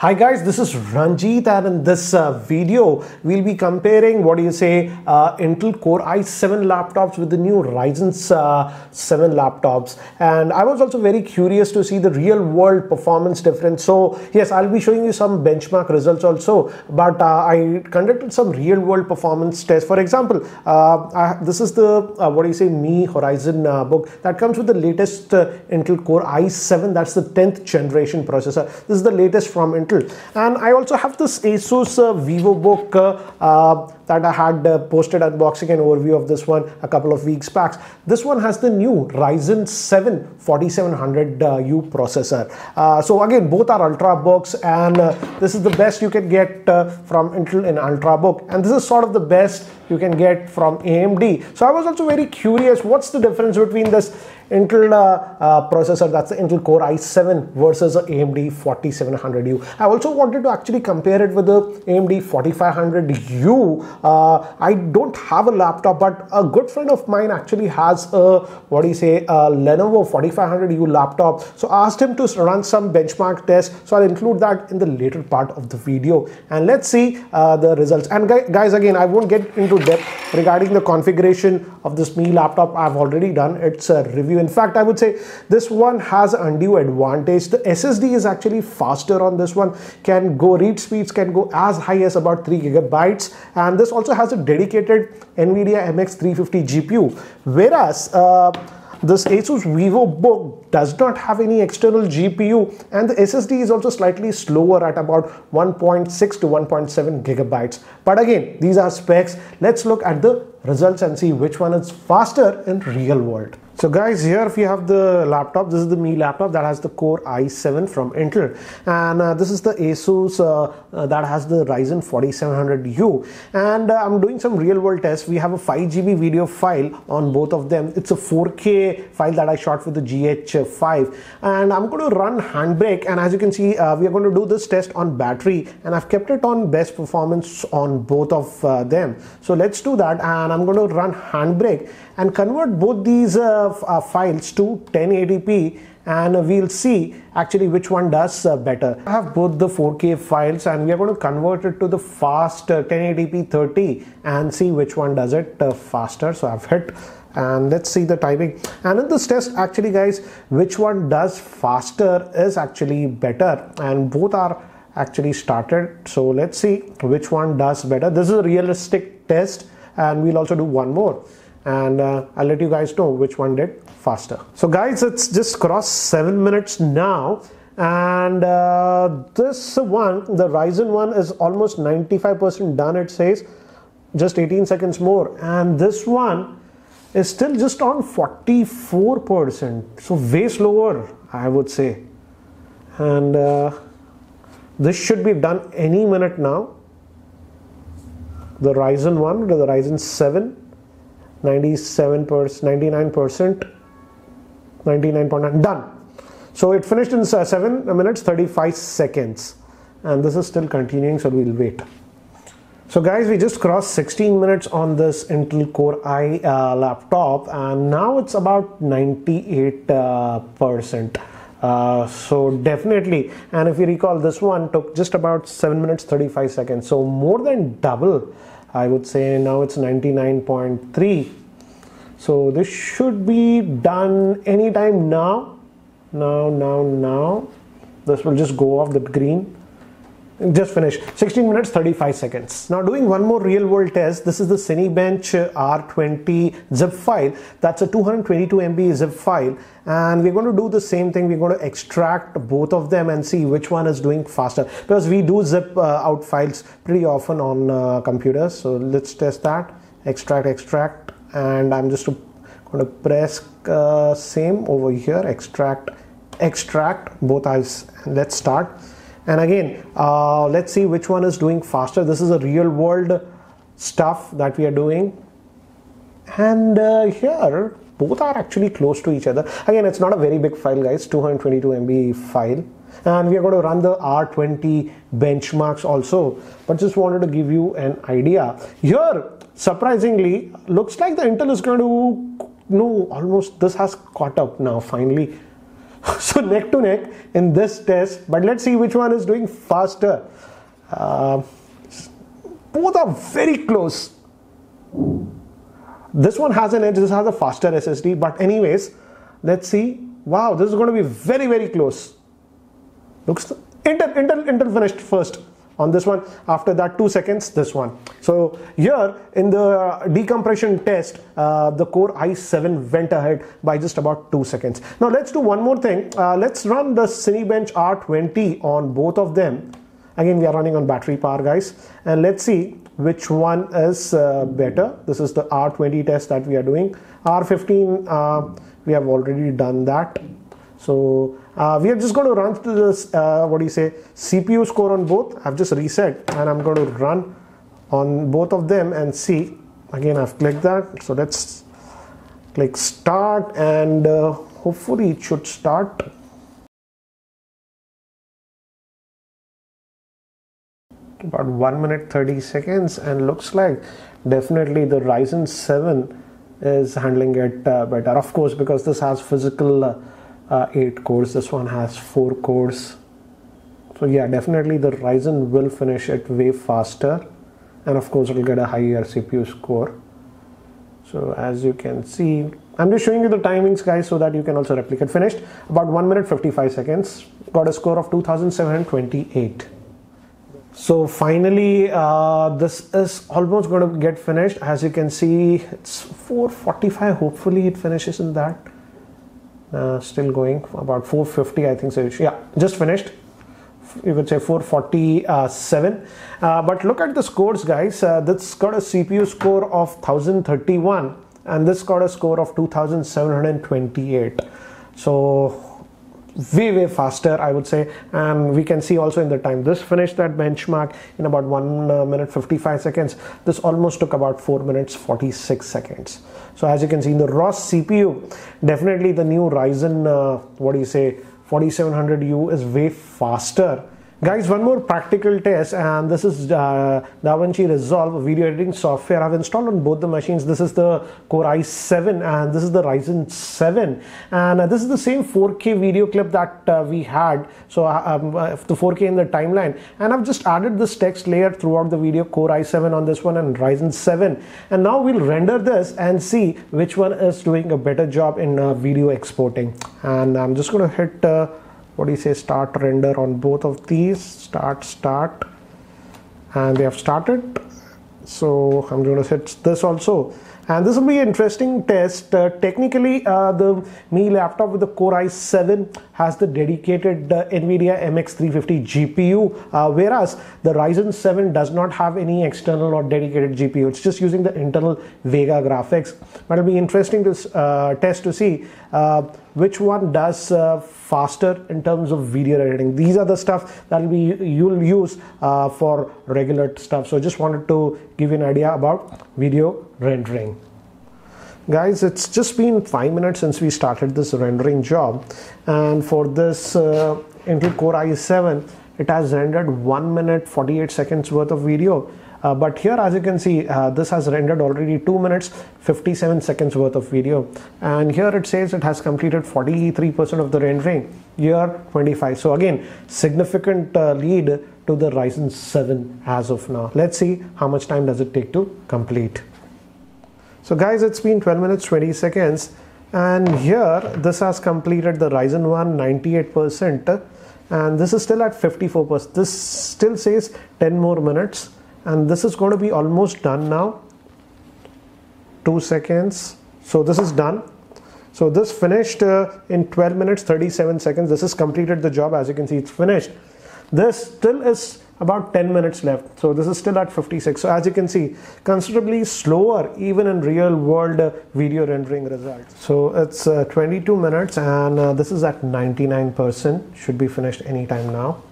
Hi guys, this is Ranjit and in this uh, video we'll be comparing what do you say uh, Intel Core i7 laptops with the new Ryzen uh, 7 laptops and I was also very curious to see the real world performance difference. So yes, I'll be showing you some benchmark results also but uh, I conducted some real world performance tests. For example, uh, I, this is the uh, what do you say Mi Horizon book that comes with the latest Intel Core i7 that's the 10th generation processor. This is the latest from Intel and I also have this Asus uh, VivoBook uh, uh, that I had uh, posted unboxing and overview of this one a couple of weeks back. This one has the new Ryzen 7 4700U uh, processor. Uh, so again, both are Ultrabooks and this is the best you can get from Intel in Ultrabook and this is sort of the best you can get from AMD. So I was also very curious what's the difference between this Intel uh, uh, processor that's the Intel Core i7 versus the AMD 4700U. I also wanted to actually compare it with the AMD 4500U. Uh, I don't have a laptop but a good friend of mine actually has a what do you say a Lenovo 4500U laptop. So I asked him to run some benchmark tests. So I'll include that in the later part of the video and let's see uh, the results. And guys again I won't get into depth regarding the configuration of this Mi laptop I've already done it's a review in fact I would say this one has undue advantage the SSD is actually faster on this one can go read speeds can go as high as about 3 gigabytes and this also has a dedicated NVIDIA MX 350 GPU whereas uh, this Asus VivoBook does not have any external GPU and the SSD is also slightly slower at about 1.6 to 1.7 gigabytes. But again, these are specs. Let's look at the results and see which one is faster in real world. So guys, here if you have the laptop, this is the Mi laptop that has the Core i7 from Intel. And uh, this is the Asus uh, uh, that has the Ryzen 4700U. And uh, I'm doing some real world tests. We have a 5GB video file on both of them. It's a 4K file that I shot with the GH5. And I'm going to run Handbrake. And as you can see, uh, we are going to do this test on battery. And I've kept it on best performance on both of uh, them. So let's do that. And I'm going to run Handbrake and convert both these uh, uh, files to 1080p and we'll see actually which one does uh, better. I have both the 4K files and we are going to convert it to the fast uh, 1080p 30 and see which one does it uh, faster. So I've hit and let's see the timing and in this test actually guys which one does faster is actually better and both are actually started so let's see which one does better this is a realistic test and we'll also do one more and uh, I'll let you guys know which one did faster. So guys, it's just crossed seven minutes now. And uh, this one, the Ryzen one is almost 95% done it says, just 18 seconds more. And this one is still just on 44%, so way slower I would say. And uh, this should be done any minute now. The Ryzen 1 the Ryzen 7 97 percent 99 percent 99.9 done. So it finished in 7 minutes 35 seconds. And this is still continuing so we'll wait. So guys we just crossed 16 minutes on this Intel Core i uh, laptop and now it's about 98 uh, percent. Uh, so definitely. And if you recall this one took just about 7 minutes 35 seconds. So more than double I would say now it's 99.3 so this should be done anytime now. Now now now. This will just go off the green just finished 16 minutes 35 seconds. Now doing one more real world test. This is the cinebench r20 zip file. That's a 222 mb zip file. And we're going to do the same thing. We're going to extract both of them and see which one is doing faster. Because we do zip uh, out files pretty often on uh, computers. So let's test that. Extract extract. And i'm just going to press uh, same over here. Extract extract both eyes. Let's start and again uh, let's see which one is doing faster. This is a real world stuff that we are doing. And uh, here both are actually close to each other. Again it's not a very big file guys 222 MB file. And we are going to run the R20 benchmarks also. But just wanted to give you an idea. Here surprisingly looks like the Intel is going to no almost this has caught up now finally so neck to neck in this test but let's see which one is doing faster. Uh, both are very close. This one has an edge this has a faster ssd but anyways let's see. Wow this is going to be very very close. Looks intel intel intel finished first on this one. After that two seconds this one. So here in the decompression test uh, the core i7 went ahead by just about two seconds. Now let's do one more thing. Uh, let's run the cinebench r20 on both of them. Again we are running on battery power guys. And let's see which one is uh, better. This is the r20 test that we are doing. R15 uh, we have already done that so uh, we are just going to run through this uh, what do you say CPU score on both. I've just reset and I'm going to run on both of them and see. Again I've clicked that. So let's click start and uh, hopefully it should start. About 1 minute 30 seconds and looks like definitely the Ryzen 7 is handling it uh, better. Of course because this has physical uh, 8 cores. This one has 4 cores. So yeah definitely the Ryzen will finish it way faster. And of course it'll get a higher CPU score. So as you can see I'm just showing you the timings guys so that you can also replicate. Finished about 1 minute 55 seconds. Got a score of 2728 so finally uh, this is almost going to get finished. As you can see it's 445 hopefully it finishes in that uh, still going about 450 I think so. Yeah just finished. You could say 447 uh, but look at the scores guys. Uh, this got a CPU score of 1031 and this got a score of 2728 so way way faster i would say. And we can see also in the time. This finished that benchmark in about 1 uh, minute 55 seconds. This almost took about 4 minutes 46 seconds. So as you can see in the ROS cpu definitely the new ryzen uh, what do you say 4700u is way faster Guys, one more practical test and this is uh, DaVinci Resolve video editing software. I've installed on both the machines. This is the Core i7 and this is the Ryzen 7 and uh, this is the same 4K video clip that uh, we had. So uh, um, uh, the 4K in the timeline. And I've just added this text layer throughout the video Core i7 on this one and Ryzen 7 and now we'll render this and see which one is doing a better job in uh, video exporting. And I'm just going to hit what do you say? Start render on both of these. Start start. And they have started. So I'm going to hit this also and this will be an interesting test. Uh, technically uh, the Mi laptop with the Core i7 has the dedicated uh, NVIDIA MX350 GPU uh, whereas the Ryzen 7 does not have any external or dedicated GPU it's just using the internal Vega graphics. But it'll be interesting to uh, test to see uh, which one does faster in terms of video editing. These are the stuff that will be you'll use for regular stuff. So just wanted to give you an idea about video rendering guys it's just been five minutes since we started this rendering job. And for this uh, Intel Core i7 it has rendered 1 minute 48 seconds worth of video. Uh, but here as you can see uh, this has rendered already 2 minutes 57 seconds worth of video. And here it says it has completed 43% of the rendering here 25 so again significant uh, lead to the Ryzen 7 as of now. Let's see how much time does it take to complete so guys, it's been 12 minutes 20 seconds and here this has completed the Ryzen 1 98% and this is still at 54%. This still says 10 more minutes and this is going to be almost done now. 2 seconds. So this is done. So this finished uh, in 12 minutes 37 seconds. This has completed the job as you can see it's finished. This still is about 10 minutes left. So this is still at 56 so as you can see considerably slower even in real world uh, video rendering results. So it's uh, 22 minutes and uh, this is at 99% should be finished anytime now.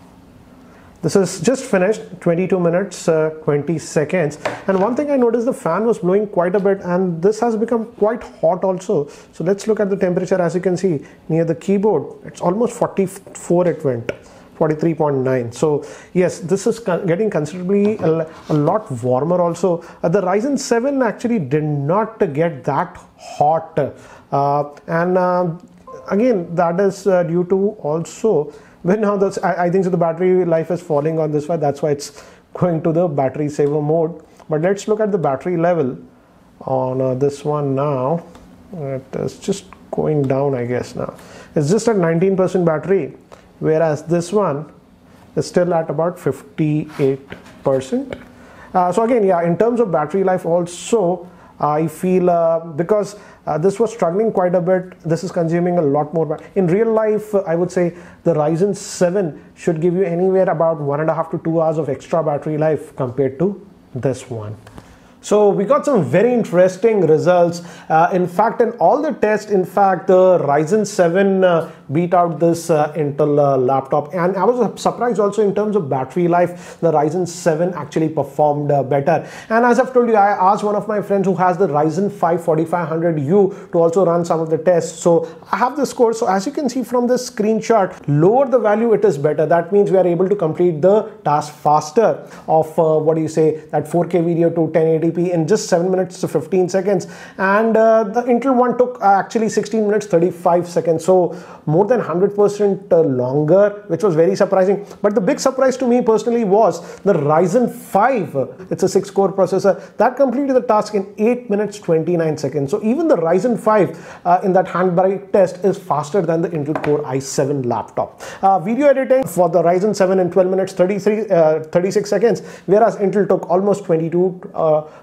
This is just finished 22 minutes uh, 20 seconds. And one thing I noticed the fan was blowing quite a bit and this has become quite hot also. So let's look at the temperature. As you can see near the keyboard it's almost 44 it went 43.9 so yes this is getting considerably a, lot warmer also. Uh, the Ryzen 7 actually did not get that hot. Uh, and uh, again that is uh, due to also when now the I, I, think so the battery life is falling on this one that's why it's going to the battery saver mode. But let's look at the battery level on uh, this one now. It is just going down I guess now. It's just at 19% battery whereas this one is still at about 58% uh, so again yeah in terms of battery life also I feel uh, because uh, this was struggling quite a bit. This is consuming a lot more. In real life, I would say the Ryzen 7 should give you anywhere about one and a half to two hours of extra battery life compared to this one. So we got some very interesting results. Uh, in fact, in all the tests, in fact, the Ryzen 7 uh, beat out this uh, Intel uh, laptop. And I was surprised also in terms of battery life, the Ryzen 7 actually performed uh, better. And as I've told you, I asked one of my friends who has the Ryzen 5 4500U to also run some of the tests. So I have the score. So as you can see from this screenshot, lower the value, it is better. That means we are able to complete the task faster of uh, what do you say, that 4K video to 1080 in just 7 minutes to 15 seconds. And uh, the Intel one took uh, actually 16 minutes 35 seconds. So more than 100% uh, longer which was very surprising. But the big surprise to me personally was the Ryzen 5 it's a 6 core processor that completed the task in 8 minutes 29 seconds. So even the Ryzen 5 uh, in that Handbrake test is faster than the Intel Core i7 laptop. Uh, video editing for the Ryzen 7 in 12 minutes 33 uh, 36 seconds whereas Intel took almost 22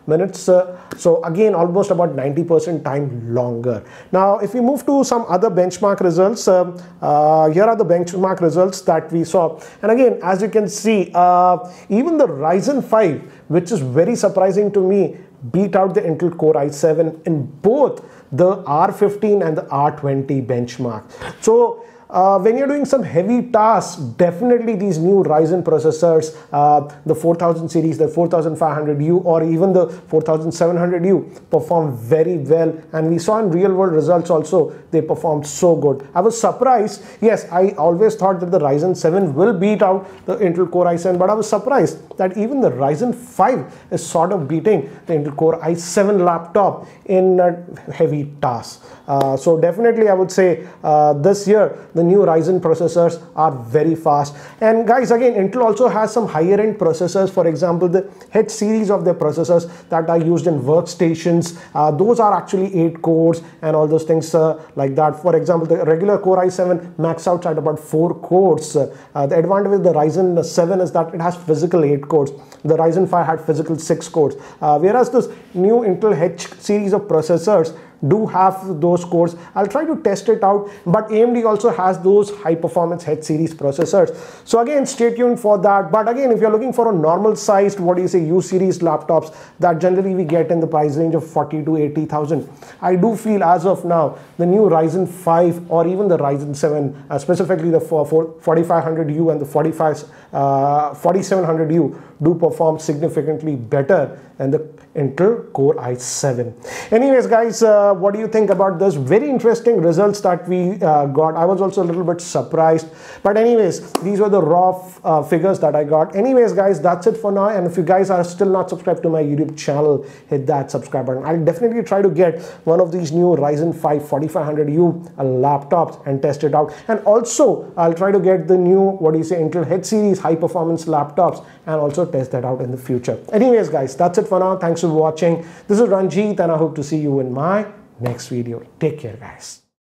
minutes. So again, almost about 90% time longer. Now, if we move to some other benchmark results, uh, uh, here are the benchmark results that we saw. And again, as you can see, uh, even the Ryzen 5, which is very surprising to me, beat out the Intel Core i7 in both the R15 and the R20 benchmark. So uh, when you're doing some heavy tasks, definitely these new Ryzen processors, uh, the 4000 series, the 4500U or even the 4700U perform very well. And we saw in real world results also, they performed so good. I was surprised. Yes, I always thought that the Ryzen 7 will beat out the Intel Core i7, but I was surprised that even the Ryzen 5 is sort of beating the Intel Core i7 laptop in heavy tasks. Uh, so definitely I would say uh, this year the new Ryzen processors are very fast. And guys again Intel also has some higher end processors. For example the H series of their processors that are used in workstations uh, those are actually 8 cores and all those things uh, like that. For example the regular Core i7 max out at about 4 cores. Uh, the advantage with the Ryzen 7 is that it has physical 8 cores. The Ryzen 5 had physical 6 cores. Whereas this new Intel H series of processors do have those cores. I'll try to test it out, but AMD also has those high performance H series processors. So again, stay tuned for that. But again, if you're looking for a normal sized, what do you say, U series laptops that generally we get in the price range of 40 to 80,000. I do feel as of now, the new Ryzen 5 or even the Ryzen 7, uh, specifically the 4500U and the 45, uh, 4700U do perform significantly better than the Intel Core i7. Anyways, guys, uh, what do you think about this? Very interesting results that we uh, got. I was also a little bit surprised. But anyways, these were the raw uh, figures that I got. Anyways, guys, that's it for now. And if you guys are still not subscribed to my YouTube channel, hit that subscribe button. I'll definitely try to get one of these new Ryzen 5 4500U uh, laptops and test it out. And also, I'll try to get the new, what do you say, Intel H series high performance laptops and also test that out in the future. Anyways, guys, that's it for now. Thanks for watching. This is Ranjit and I hope to see you in my next video. Take care, guys.